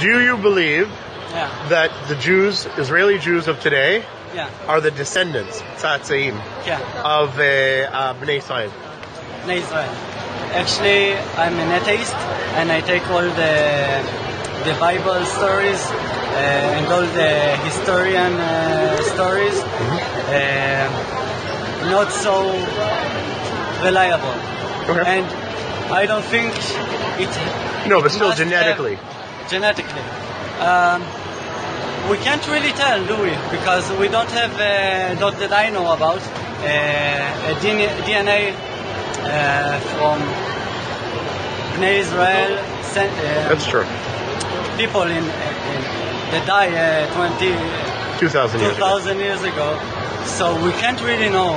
Do you believe Yeah, that the Jews, Israeli Jews of today, yeah, are the descendants, Tzatzaim, yeah. of uh, uh, Bnei Israel? Bnei Israel. Actually, I'm an atheist, and I take all the the Bible stories uh, and all the historian uh, stories uh, not so reliable, Okay. and I don't think it. No, but still genetically. have- genetically. Um, we can't really tell, do we? Because we don't have, uh, not that I know about, uh, a DNA uh, from Bnei Israel, sent, uh, That's true. people in, in that died uh, 20, 2,000 years ago. 2,000 years ago. So we can't really know